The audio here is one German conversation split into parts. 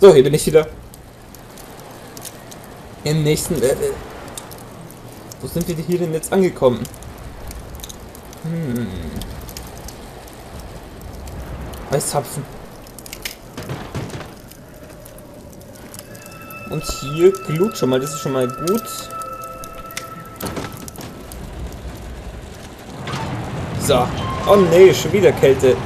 So, hier bin ich wieder. Im nächsten Level. Wo sind wir hier denn jetzt angekommen? Hm. Eiszapfen. Und hier Glut schon mal, das ist schon mal gut. So. Oh nee, schon wieder Kälte.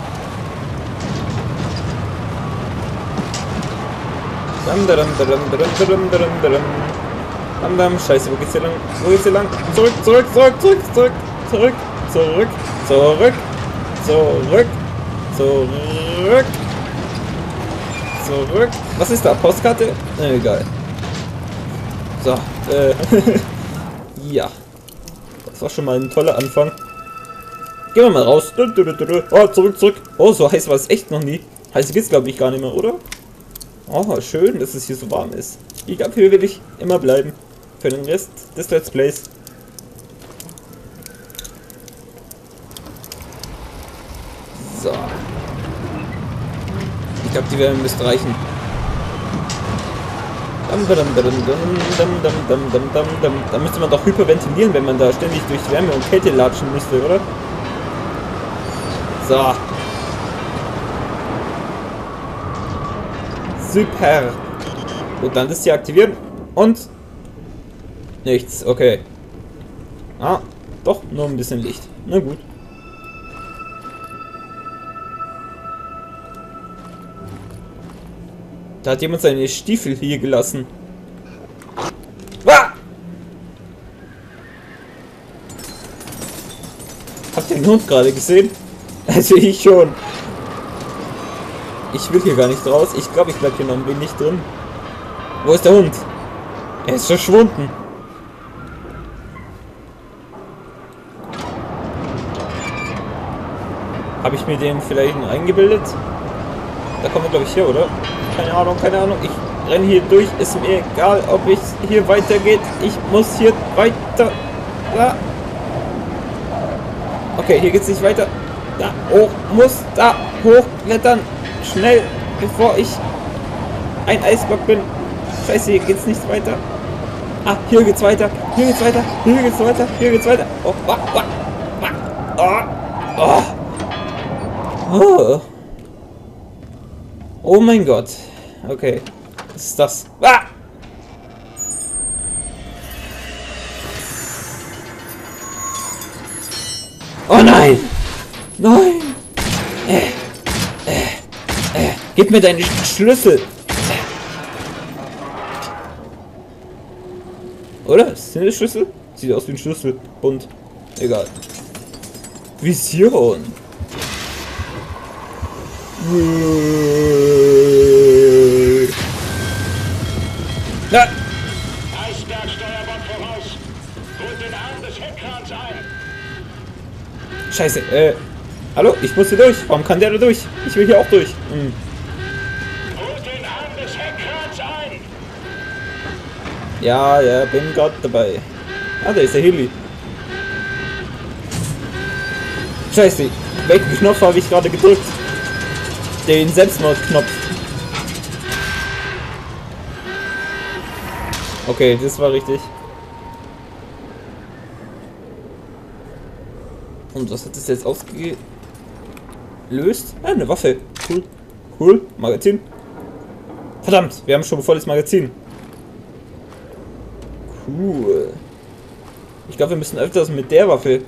Dam, dam, dam, dam, dam, dam, dam, dam. Dam. Scheiße, wo geht's hier lang? Wo geht's hier lang? Zurück, zurück, zurück, zurück, zurück, zurück, zurück, zurück, zurück, zurück, zurück. Was ist da? Postkarte? Egal. So, äh, ja. Das war schon mal ein toller Anfang. Gehen wir mal raus. Oh, zurück, zurück. Oh, so heiß war es echt noch nie. Heiß geht's glaube ich gar nicht mehr, oder? Oh, schön, dass es hier so warm ist. Ich glaube, hier will ich immer bleiben. Für den Rest des Let's Plays. So. Ich glaube, die werden müsste reichen. Da müsste man doch hyperventilieren, wenn man da ständig durch Wärme und Kälte latschen müsste, oder? So. Super. Und dann ist sie aktiviert. Und nichts. Okay. Ah, doch, nur ein bisschen Licht. Na gut. Da hat jemand seine Stiefel hier gelassen. Ah! Habt ihr den Hund gerade gesehen? Also ich schon. Ich will hier gar nicht raus. Ich glaube, ich bleibe hier noch ein wenig drin. Wo ist der Hund? Er ist verschwunden. Habe ich mir den vielleicht noch eingebildet? Da kommen wir, glaube ich, hier, oder? Keine Ahnung, keine Ahnung. Ich renne hier durch. Ist mir egal, ob es hier weitergeht. Ich muss hier weiter. Ja. Okay, hier geht es nicht weiter. Da hoch, muss da hochklettern. Schnell, bevor ich ein Eisblock bin. Scheiße, hier geht's nicht weiter. Ah, hier geht's weiter. Hier geht's weiter. Hier geht's weiter. Hier geht's weiter. Oh, oh, oh, oh, oh. oh. oh mein Gott. Okay. Was ist das? Ah! Mir deine Schlüssel! Oder? Ist das Schlüssel? Sieht aus wie ein Schlüssel. Bunt. Egal. Vision. Na! Eisbergsteuerbord voraus. Holt den Arm des Heckkrans ein. Scheiße, äh. Hallo? Ich muss hier durch. Warum kann der da durch? Ich will hier auch durch. Hm. Ja, ja, bin gerade dabei. Ah, da ist der Heli. Scheiße, welchen Knopf habe ich gerade gedrückt? Den Selbstmordknopf. Okay, das war richtig. Und was hat das jetzt ausgelöst? Ah, eine Waffe. Cool. Cool. Magazin. Verdammt, wir haben schon volles Magazin. Cool. Ich glaube, wir müssen öfters mit der Waffe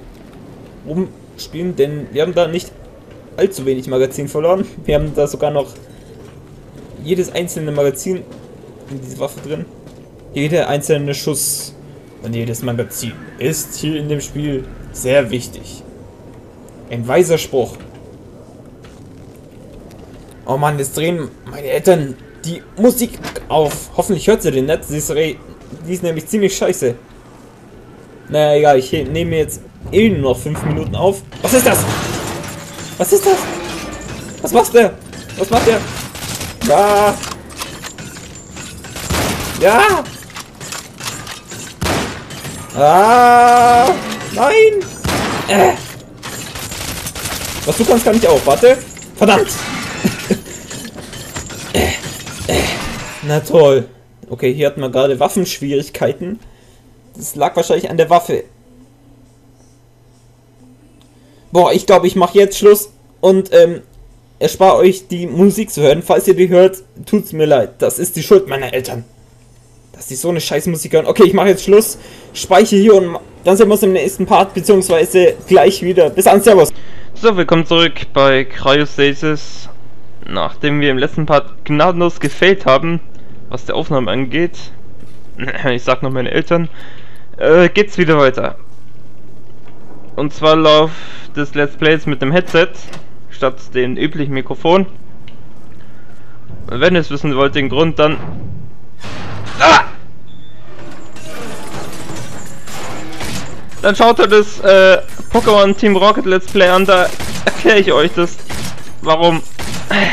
rumspielen, denn wir haben da nicht allzu wenig Magazin verloren. Wir haben da sogar noch jedes einzelne Magazin in diese Waffe drin. Jeder einzelne Schuss und jedes Magazin ist hier in dem Spiel sehr wichtig. Ein weiser Spruch. Oh Mann, jetzt drehen meine Eltern die Musik auf. Hoffentlich hört sie den nicht. Sie ist, die ist nämlich ziemlich scheiße. Naja, egal. Ich nehme jetzt eh nur noch 5 Minuten auf. Was ist das? Was ist das? Was macht der? Was macht der? Ja. Ja. Ah. Nein. Äh. Was du kannst, kann ich auch. Warte. Verdammt. Na toll. Okay, hier hatten wir gerade Waffenschwierigkeiten. Das lag wahrscheinlich an der Waffe. Boah, ich glaube, ich mache jetzt Schluss und ähm, erspare euch die Musik zu hören. Falls ihr die hört, tut's mir leid. Das ist die Schuld meiner Eltern. Dass die so eine scheiß Musik hören. Okay, ich mache jetzt Schluss. Speichere hier und dann sehen wir uns im nächsten Part, beziehungsweise gleich wieder. Bis dann, Servus. So, willkommen zurück bei Cryostasis. Nachdem wir im letzten Part gnadenlos gefailt haben, was der Aufnahme angeht, ich sag noch meine Eltern, äh, geht's wieder weiter. Und zwar läuft das Let's Plays mit dem Headset statt dem üblichen Mikrofon. Wenn ihr es wissen wollt, den Grund, dann... Ah! Dann schaut euch das äh, Pokémon Team Rocket Let's Play an, da erkläre ich euch das. Warum... Äh,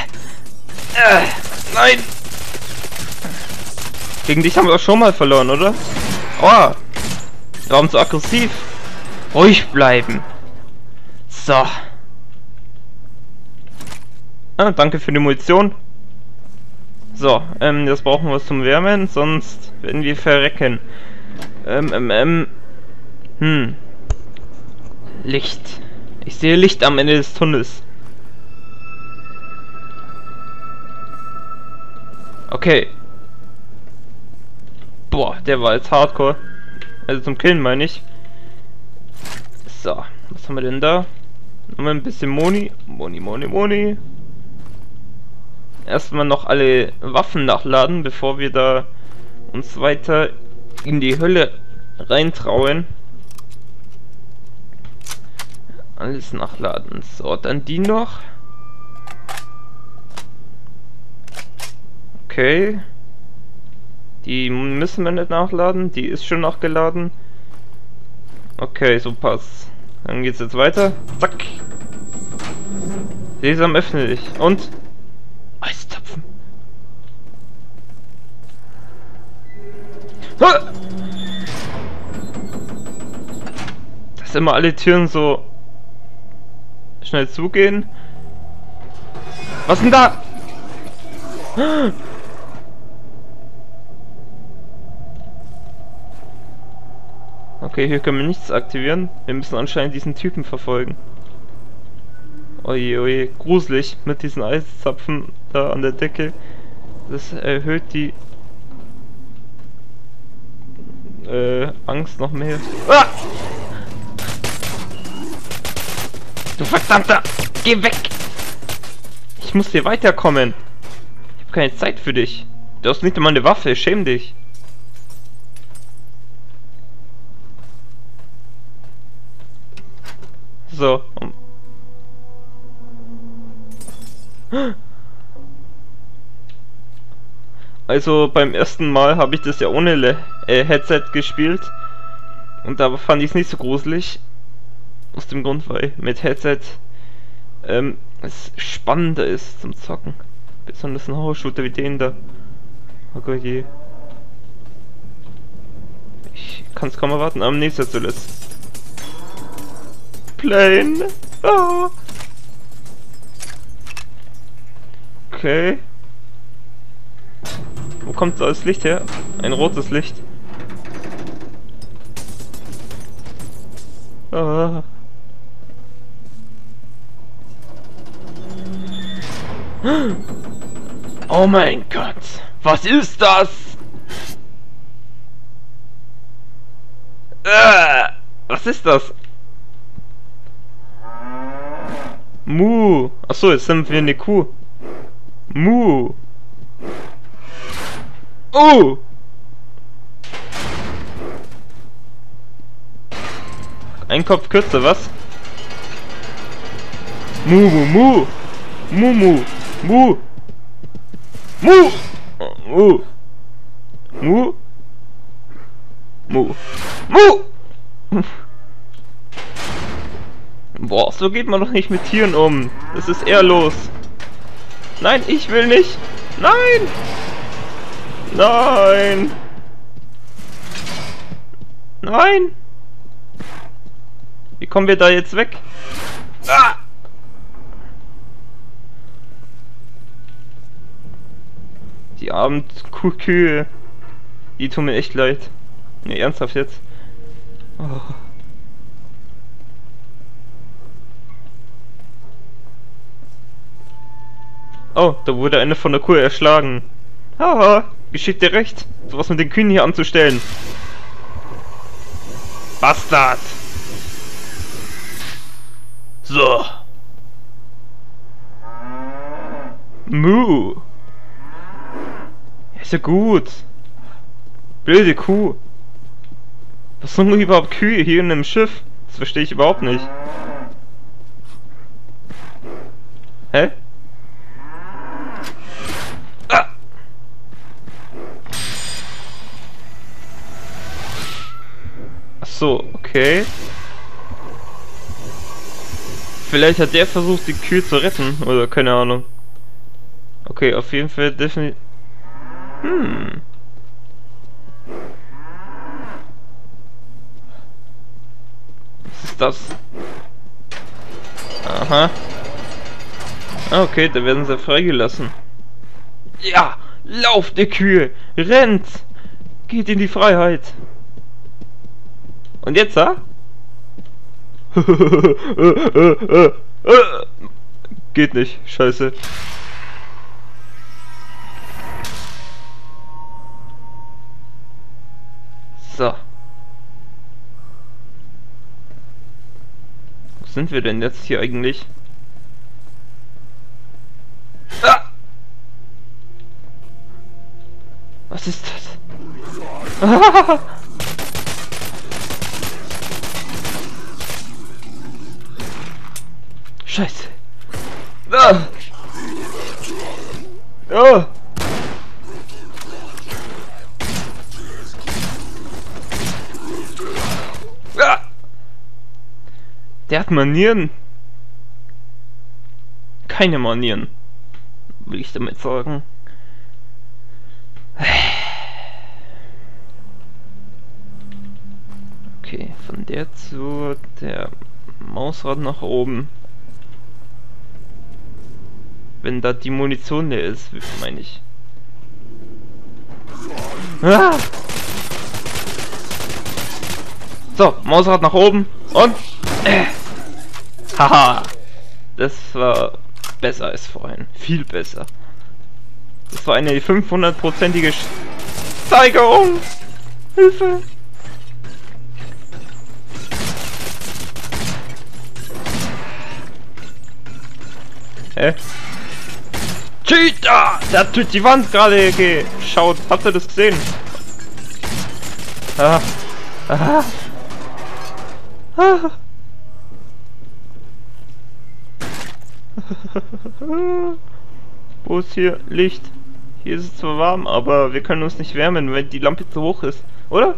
äh, nein! Gegen dich haben wir auch schon mal verloren, oder? Oh! Warum so aggressiv? Ruhig bleiben. So. Ah, danke für die Munition. So, ähm, das brauchen wir zum Wärmen, sonst werden wir verrecken. Ähm, ähm, ähm. Hm. Licht. Ich sehe Licht am Ende des Tunnels. Okay. Boah, der war jetzt hardcore. Also zum Killen meine ich. So, was haben wir denn da? Nochmal ein bisschen Moni. Moni, Moni, Moni. Erstmal noch alle Waffen nachladen, bevor wir da uns weiter in die Hölle reintrauen. Alles nachladen. So, dann die noch. Okay. Die müssen wir nicht nachladen. Die ist schon nachgeladen. Okay, so passt. Dann geht's jetzt weiter. Zack. Sesam, öffne dich. Und? Eiszapfen. Dass immer alle Türen so schnell zugehen. Was denn da? Okay, hier können wir nichts aktivieren. Wir müssen anscheinend diesen Typen verfolgen. Oje, oje, gruselig mit diesen Eiszapfen da an der Decke. Das erhöht die äh, Angst noch mehr. Ah! Du verdammter! Geh weg! Ich muss hier weiterkommen. Ich habe keine Zeit für dich. Du hast nicht einmal eine Waffe, schäm dich. So. Also beim ersten Mal habe ich das ja ohne Le äh, Headset gespielt. Und da fand ich es nicht so gruselig. Aus dem Grund, weil mit Headset ähm, es spannender ist zum Zocken. Besonders ein Horror-Shooter wie den da. Oh Gott je. Ich kann es kaum erwarten, am nächsten zuletzt. Plane. Ah. Okay. Wo kommt das Licht her? Ein rotes Licht. Ah. Oh mein Gott. Was ist das? Äh, was ist das? Mu. Achso, jetzt sind wir eine Kuh. Mu. Oh. Ein Kopf kürzer, was? Mu, mu, mu. Mu, mu. Mu. Mu. Mu. Mu. Mu. Mu. Boah, so geht man doch nicht mit Tieren um. Das ist ehrlos. Nein, ich will nicht. Nein. Nein. Nein. Wie kommen wir da jetzt weg? Ah. Die armen Kühe. Die tun mir echt leid. Ne, ernsthaft jetzt. Oh. Oh, da wurde eine von der Kuh erschlagen. Haha, geschickt dir recht, sowas mit den Kühen hier anzustellen. Bastard! So. Mu. Ist ja gut. Blöde Kuh. Was sind überhaupt Kühe hier in einem Schiff? Das verstehe ich überhaupt nicht. Hä? Ah! Ach so, okay. Vielleicht hat der versucht, die Kühe zu retten, oder keine Ahnung. Okay, auf jeden Fall definitiv... Hm. Was ist das? Aha. Ah, okay, da werden sie freigelassen. Ja! Lauft, ihr Kühe! Rennt! Geht in die Freiheit! Und jetzt, ha? Geht nicht, scheiße. So. Wo sind wir denn jetzt hier eigentlich? Ah! Was ist das? Scheiße. Ah! Oh! Ah! Der hat Manieren. Keine Manieren. Will ich damit sagen. Okay, von der zu der Mausrad nach oben. Wenn da die Munition leer ist, meine ich. Ah! So, Mausrad nach oben und... Äh. Haha! Das war besser als vorhin. Viel besser. Das war eine 500-prozentige Steigerung! Hilfe! Hä? Cheetah! Der hat durch die Wand gerade geschaut. Habt ihr das gesehen? Ah. Ah. Ah. Wo ist hier Licht? Hier ist es zwar warm, aber wir können uns nicht wärmen, weil die Lampe zu hoch ist. Oder?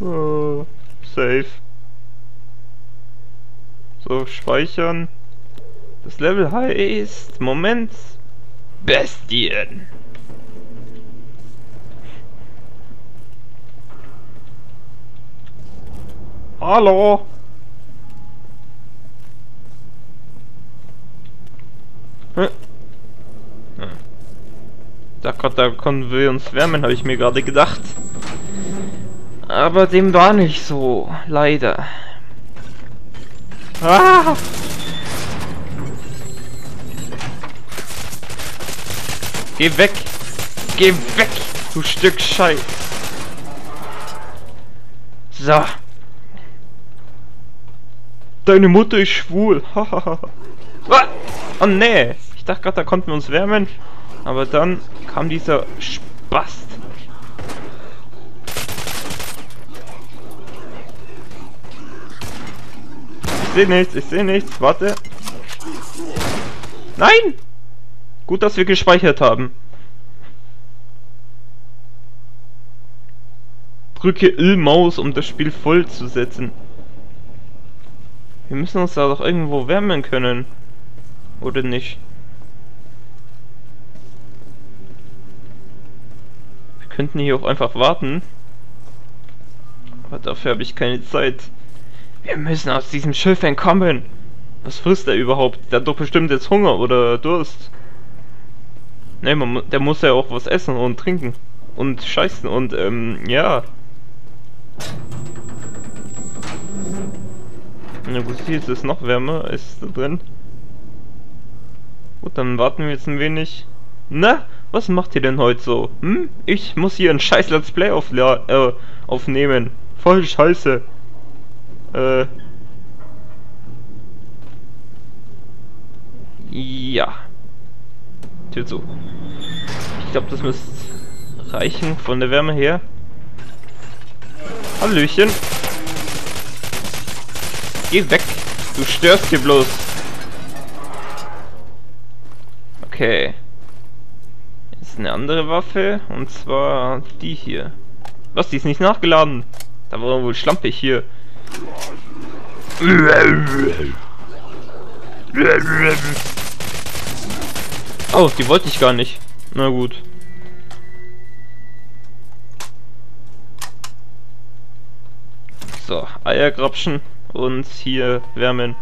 Oh, safe. So, speichern. Das Level heißt... Moment. Bestien. Hallo? Hm. Da, da konnten wir uns wärmen, habe ich mir gerade gedacht. Aber dem war nicht so, leider. Ah! Geh weg! Geh weg, du Stück Scheiß! So. Deine Mutter ist schwul. oh nee. Ich dachte gerade, da konnten wir uns wärmen. Aber dann kam dieser Spast. Ich sehe nichts, ich sehe nichts. Warte. Nein! Gut, dass wir gespeichert haben. Drücke Il-Maus, um das Spiel voll zu setzen. Wir müssen uns da doch irgendwo wärmen können. Oder nicht? Wir könnten hier auch einfach warten. Aber dafür habe ich keine Zeit. Wir müssen aus diesem Schiff entkommen. Was frisst er überhaupt? Der hat doch bestimmt jetzt Hunger oder Durst. Ne, der muss ja auch was essen und trinken. Und scheißen und, ähm, ja. Na gut, hier ist es noch wärmer, ist da drin. Gut, dann warten wir jetzt ein wenig. Na, was macht ihr denn heute so? Hm? Ich muss hier ein scheiß Let's Play aufla äh, aufnehmen. Voll scheiße. Äh. Ja. Tür zu. Ich glaube, das müsste reichen von der Wärme her. Hallöchen. Geh weg. Du störst hier bloß. Okay. Ist eine andere Waffe und zwar die hier. Was, die ist nicht nachgeladen? Da war wohl schlampig hier. Oh, die wollte ich gar nicht. Na gut. So, Eier grapschen und hier wärmen.